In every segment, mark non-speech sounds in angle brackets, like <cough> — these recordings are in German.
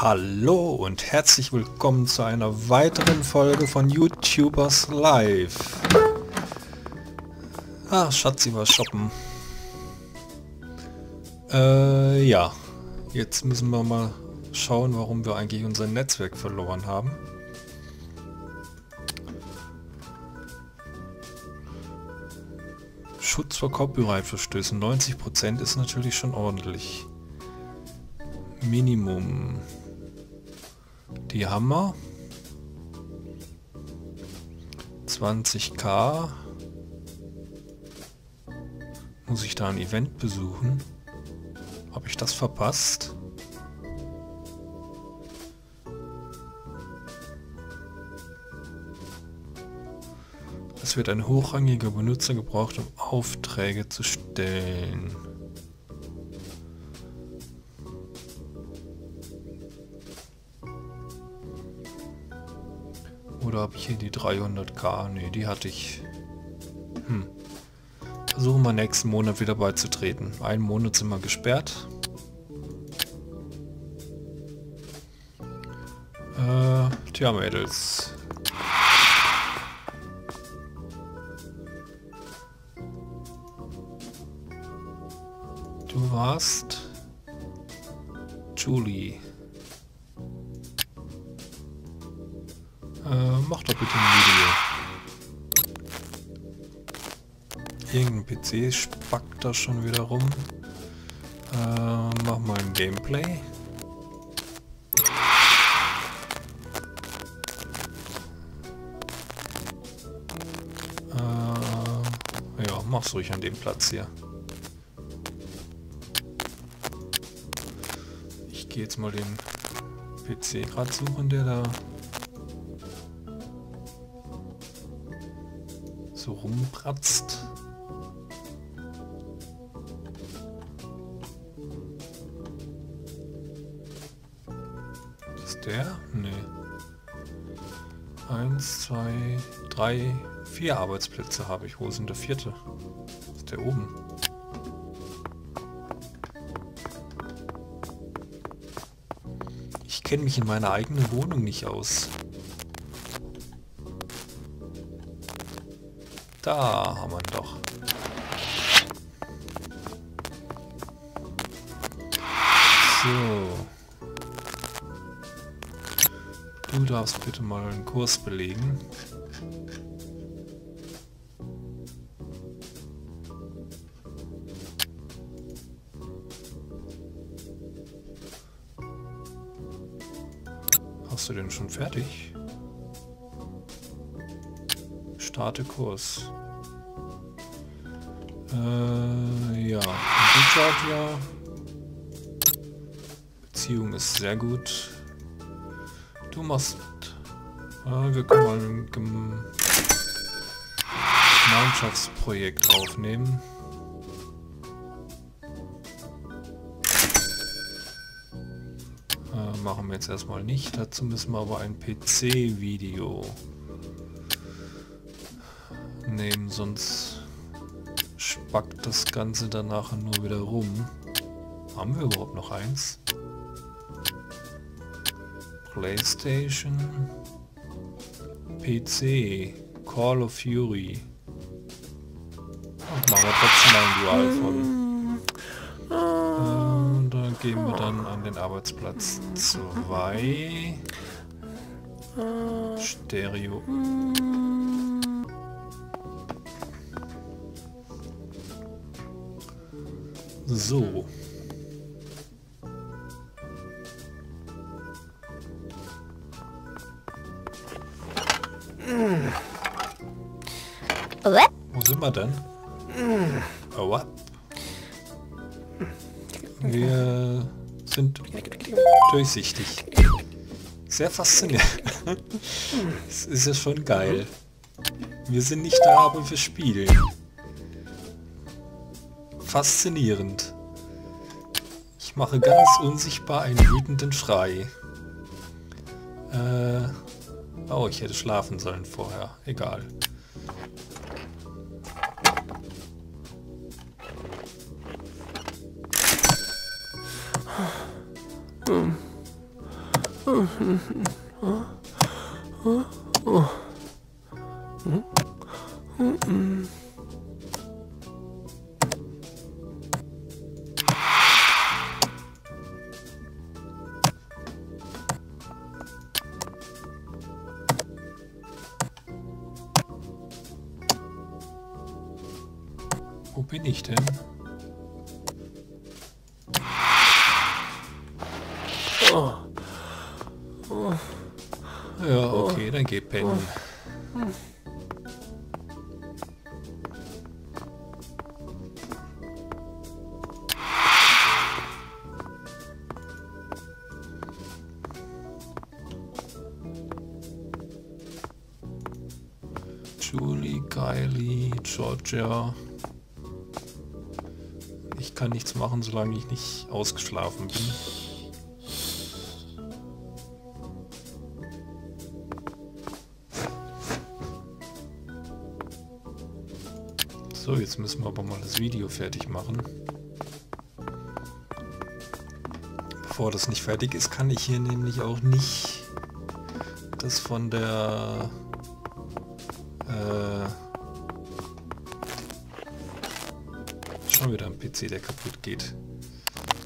Hallo und herzlich willkommen zu einer weiteren Folge von YouTubers Live. Ah, Schatzi war shoppen. Äh, ja. Jetzt müssen wir mal schauen, warum wir eigentlich unser Netzwerk verloren haben. Schutz vor Copyright-Verstößen. 90% ist natürlich schon ordentlich. Minimum. Die Hammer. 20k. Muss ich da ein Event besuchen? Habe ich das verpasst? Es wird ein hochrangiger Benutzer gebraucht, um Aufträge zu stellen. Oder habe ich hier die 300k? Ne, die hatte ich. Hm. Versuchen wir nächsten Monat wieder beizutreten. Einen Monat sind wir gesperrt. Äh, tja, Mädels. Du warst Julie. Bitte ein Video. Irgendein PC spackt da schon wieder rum. Äh, mach mal ein Gameplay. Äh, ja, mach's ruhig an dem Platz hier. Ich gehe jetzt mal den PC gerade suchen, der da so rumpratzt. Ist der? Nee. Eins, zwei, drei, vier Arbeitsplätze habe ich. Wo ist denn der vierte? Ist der oben? Ich kenne mich in meiner eigenen Wohnung nicht aus. Da haben wir ihn doch. So. Du darfst bitte mal einen Kurs belegen. Hast du den schon fertig? Starte Kurs. Äh, ja. Georgia. Beziehung ist sehr gut. Du machst... Äh, wir können mal ein Gem Gemeinschaftsprojekt aufnehmen. Äh, machen wir jetzt erstmal nicht. Dazu müssen wir aber ein PC-Video nehmen, sonst spackt das Ganze danach nur wieder rum. Haben wir überhaupt noch eins? Playstation, PC, Call of Fury. Und machen wir trotzdem mal ein Dual voll. Äh, da gehen wir dann an den Arbeitsplatz 2. Stereo. So. Wo sind wir denn? Oh, what? Wir sind durchsichtig. Sehr faszinierend. <laughs> Es ist ja schon geil. Wir sind nicht da, aber wir spielen faszinierend. Ich mache ganz unsichtbar einen wütenden Schrei. Äh, oh, ich hätte schlafen sollen vorher. Egal. Kylie, Georgia. Ich kann nichts machen, solange ich nicht ausgeschlafen bin. So, jetzt müssen wir aber mal das Video fertig machen. Bevor das nicht fertig ist, kann ich hier nämlich auch nicht das von der schon wieder ein PC, der kaputt geht.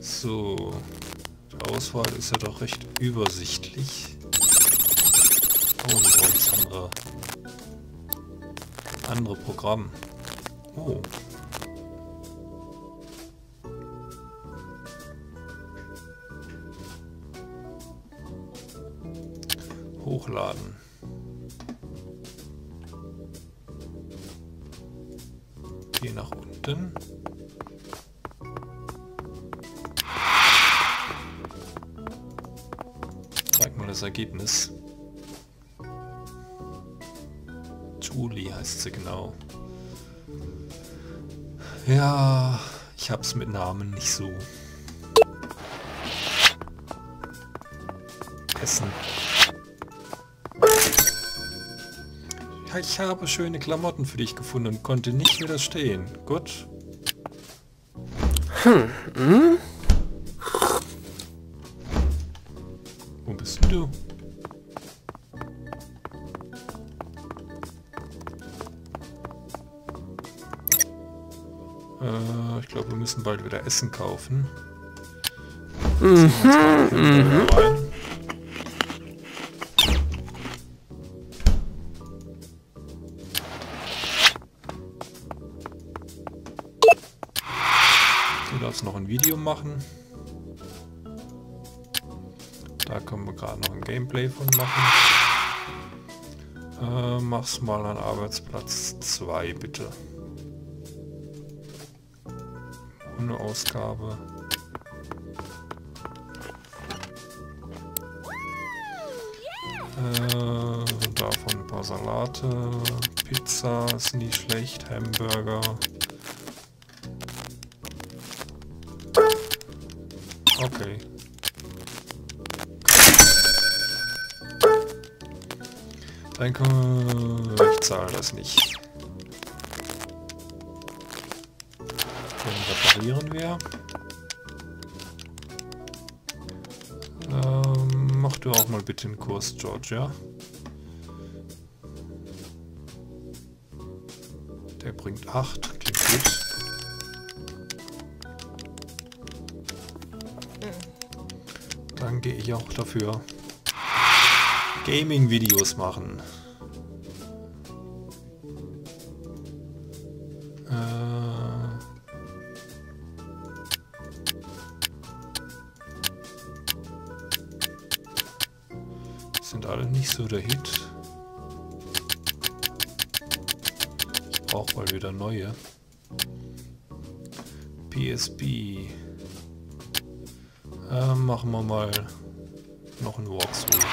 So, die Auswahl ist ja doch recht übersichtlich. Oh, wir brauchen andere, andere Programm. Oh. Hochladen. Mal das Ergebnis. Julie heißt sie genau. Ja, ich hab's mit Namen nicht so. Essen. Ja, ich habe schöne Klamotten für dich gefunden und konnte nicht widerstehen. Gut. Hm. hm? Äh, ich glaube, wir müssen bald wieder Essen kaufen. Mhm. Mhm. Du darfst noch ein Video machen. Da können wir gerade noch ein Gameplay von machen. Äh, mach's mal an Arbeitsplatz 2, bitte. Ohne Ausgabe. Äh, davon ein paar Salate, Pizza ist nie schlecht, Hamburger. Okay. Dann kann ich zahle das nicht. Reparieren wir. Ähm, mach du auch mal bitte einen Kurs, Georgia. Der bringt 8, klingt gut. Dann gehe ich auch dafür Gaming-Videos machen. Noch ein Walkthrough.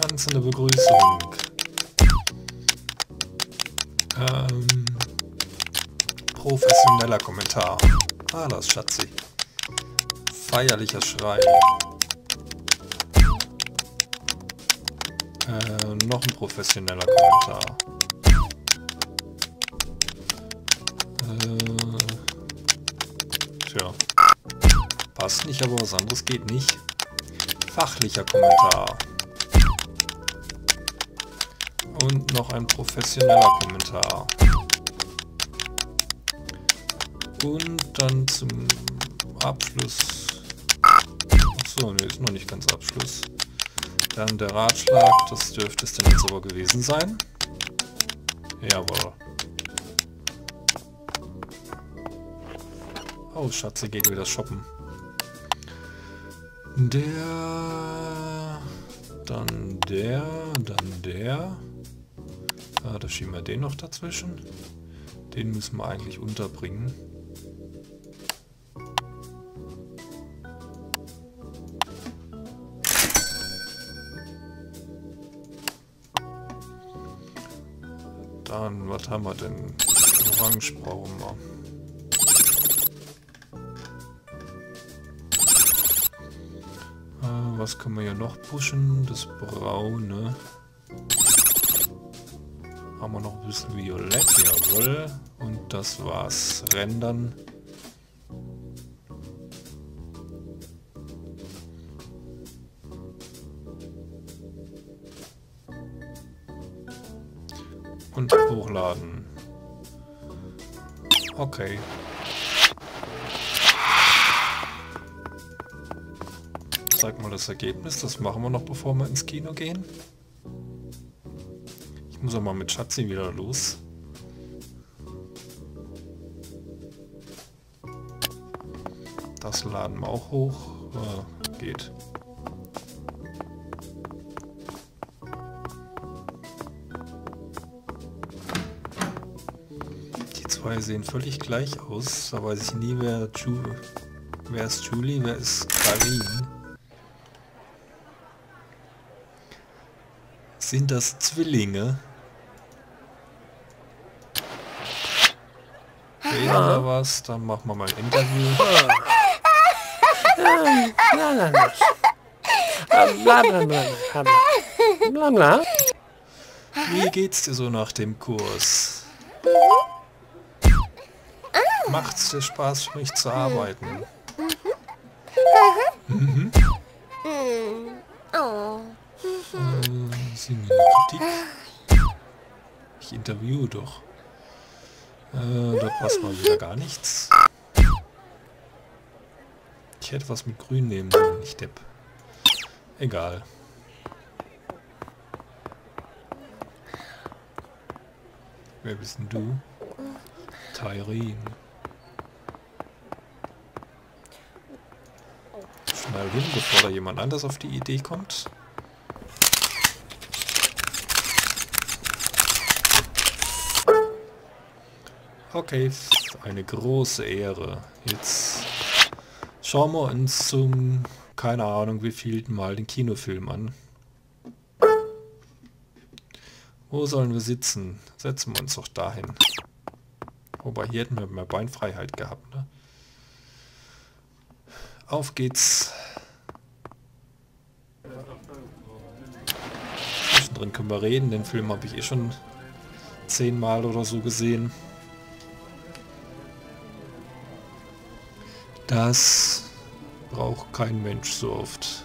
Tanzende Begrüßung. Ähm, professioneller Kommentar. Ah, Schatzi. Feierlicher Schrei. Äh, noch ein professioneller Kommentar. Äh, tja. Passt nicht, aber was anderes geht nicht. Fachlicher Kommentar. Und noch ein professioneller Kommentar. Und dann zum Abschluss... Achso, ne, ist noch nicht ganz Abschluss. Dann der Ratschlag, das dürfte es dann jetzt aber gewesen sein. Jawohl. Oh, Schatze geht wieder shoppen. Der... Dann der... Dann der... Ah, da schieben wir den noch dazwischen. Den müssen wir eigentlich unterbringen. Dann, was haben wir denn? Orange brauchen wir. Äh, was können wir hier noch pushen? Das Braune. Haben wir noch ein bisschen Violett, jawohl. Und das war's. Rendern. Und hochladen. Okay. Sag mal das Ergebnis, das machen wir noch bevor wir ins Kino gehen. Ich muss auch mal mit Schatzi wieder los. Das laden wir auch hoch. Äh, geht. Zwei sehen völlig gleich aus. Da weiß ich nie, wer, Ju wer ist Julie, wer ist Karin. Sind das Zwillinge? Reden wir was? Dann machen wir mal ein Interview. Wie geht's dir so nach dem Kurs? Macht's dir Spaß für mich zu arbeiten? Mhm. Äh, Sie mir Kritik? Ich interviewe doch. Äh, da passt mal wieder gar nichts. Ich hätte was mit grün nehmen sollen, nicht Depp. Egal. Wer bist denn du? Tyrin. Schnell hin, bevor da jemand anders auf die Idee kommt. Okay, eine große Ehre. Jetzt schauen wir uns zum, keine Ahnung wie vielten Mal, den Kinofilm an. Wo sollen wir sitzen? Setzen wir uns doch dahin. Wobei hier hätten wir mehr Beinfreiheit gehabt, ne? Auf geht's. Zwischendrin können wir reden, den Film habe ich eh schon zehnmal oder so gesehen. Das braucht kein Mensch so oft.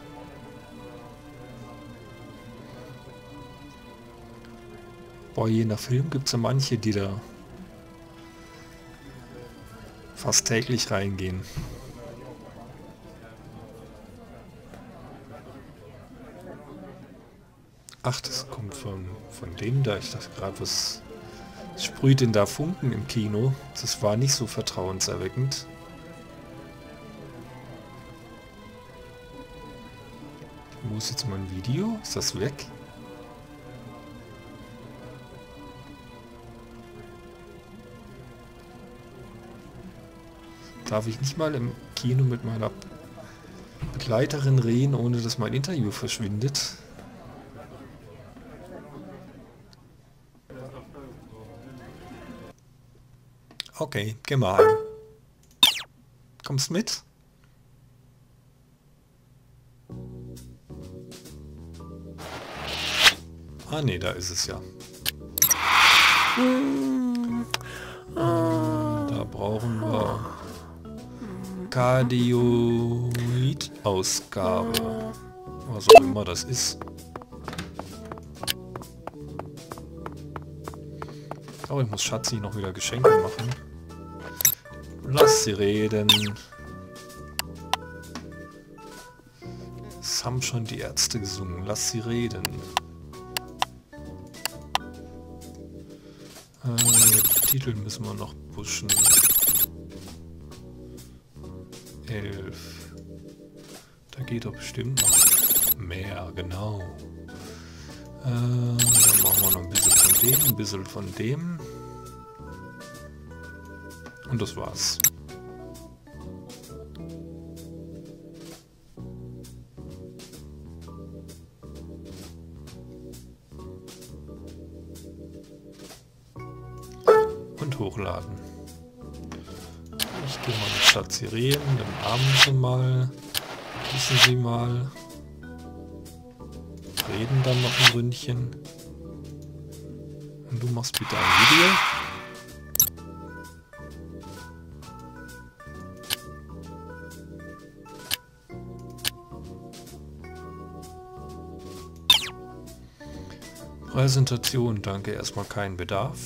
Boah, je nach Film gibt es ja manche, die da fast täglich reingehen. Ach, das kommt von, von denen da. Ich dachte gerade, was sprüht denn da Funken im Kino? Das war nicht so vertrauenserweckend. Wo ist jetzt mein Video? Ist das weg? Darf ich nicht mal im Kino mit meiner Begleiterin reden, ohne dass mein Interview verschwindet? Okay, geh mal. Kommst mit? Ah nee, da ist es ja. Da brauchen wir Kardioid-Ausgabe. Was auch immer das ist. Oh, ich muss Schatzi noch wieder Geschenke machen. Lass sie reden. Es haben schon die Ärzte gesungen. Lass sie reden. Äh, Titel müssen wir noch pushen. 11. Da geht doch bestimmt noch mehr, genau. Äh, dann machen wir noch ein bisschen von dem, ein bisschen von dem. Und das war's. Und hochladen. Ich gehe mal in Stadt Sirenen, dann abend Sie mal, wissen Sie mal, reden dann noch ein Ründchen. Und du machst bitte ein Video. Präsentation, danke, erstmal kein Bedarf.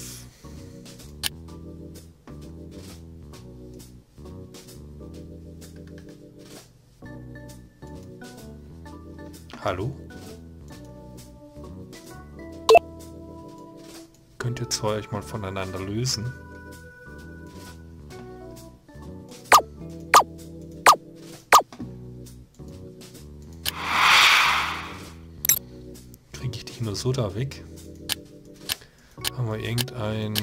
Hallo? Könnt ihr zwei euch mal voneinander lösen? So da weg? Haben wir irgendein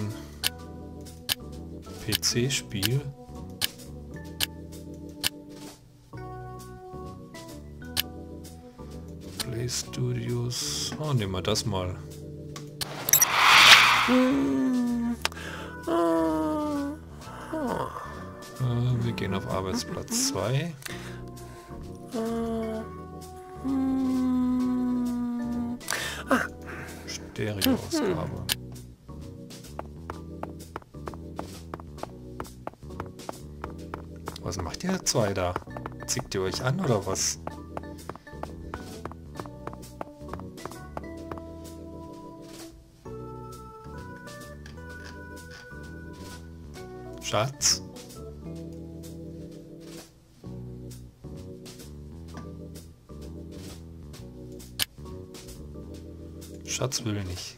PC-Spiel? Play Studios. Oh, nehmen wir das mal. Äh, wir gehen auf Arbeitsplatz 2. zwei da? Zickt ihr euch an oder was? Schatz? Schatz will nicht.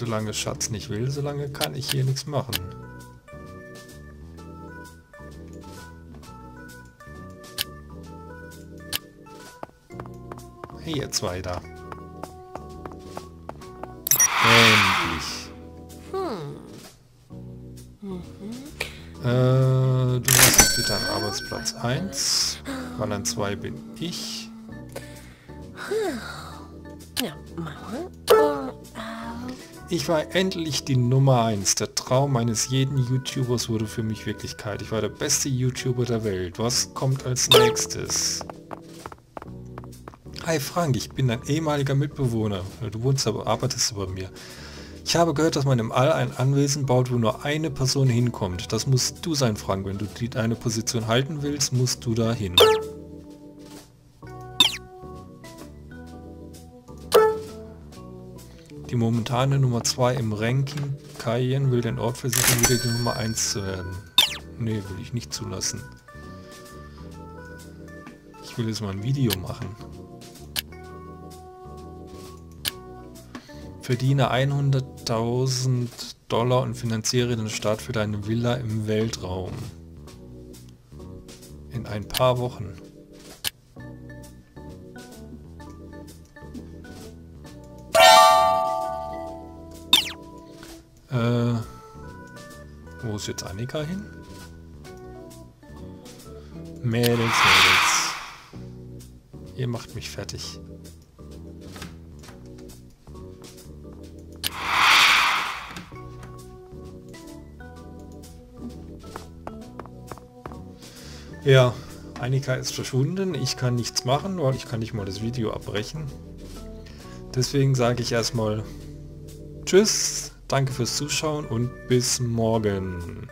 Solange Schatz nicht will, solange kann ich hier nichts machen. Hey, zwei da. Endlich. Äh, du machst bitte an Arbeitsplatz 1, weil an 2 bin ich. Ich war endlich die Nummer 1. Der Traum eines jeden YouTubers wurde für mich Wirklichkeit. Ich war der beste YouTuber der Welt. Was kommt als nächstes? Hi Frank, ich bin dein ehemaliger Mitbewohner. Du wohnst aber, arbeitest bei mir. Ich habe gehört, dass man im All ein Anwesen baut, wo nur eine Person hinkommt. Das musst du sein, Frank. Wenn du deine Position halten willst, musst du da Die momentane Nummer 2 im Ranking, Cayenne, will den Ort versichern, wieder die Nummer 1 zu werden. Nee, will ich nicht zulassen. Ich will jetzt mal ein Video machen. Verdiene 100.000 Dollar und finanziere den Start für deine Villa im Weltraum. In ein paar Wochen. Äh, wo ist jetzt Annika hin? Mädels, Mädels. Ihr macht mich fertig. Ja, Annika ist verschwunden. Ich kann nichts machen, weil ich kann nicht mal das Video abbrechen. Deswegen sage ich erstmal Tschüss danke fürs Zuschauen und bis morgen.